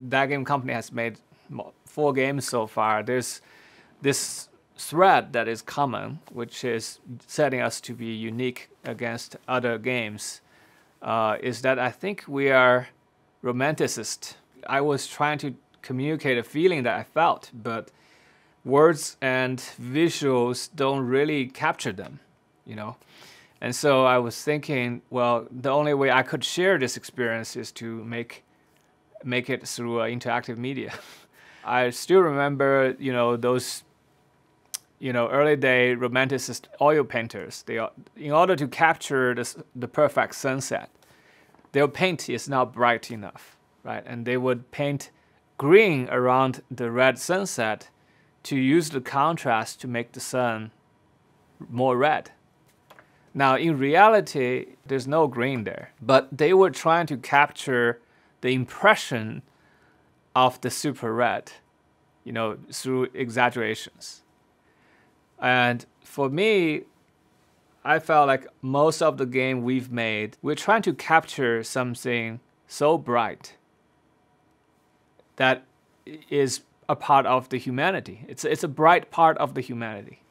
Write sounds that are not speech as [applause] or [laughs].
That game company has made four games so far. There's this thread that is common, which is setting us to be unique against other games, uh, is that I think we are romanticist. I was trying to communicate a feeling that I felt, but words and visuals don't really capture them, you know. And so I was thinking, well, the only way I could share this experience is to make make it through uh, interactive media. [laughs] I still remember, you know, those you know, early day romanticist oil painters, they are, in order to capture this, the perfect sunset, their paint is not bright enough, right? And they would paint green around the red sunset to use the contrast to make the sun more red. Now, in reality, there's no green there, but they were trying to capture the impression of the super red, you know, through exaggerations. And for me, I felt like most of the game we've made, we're trying to capture something so bright that is a part of the humanity. It's, it's a bright part of the humanity.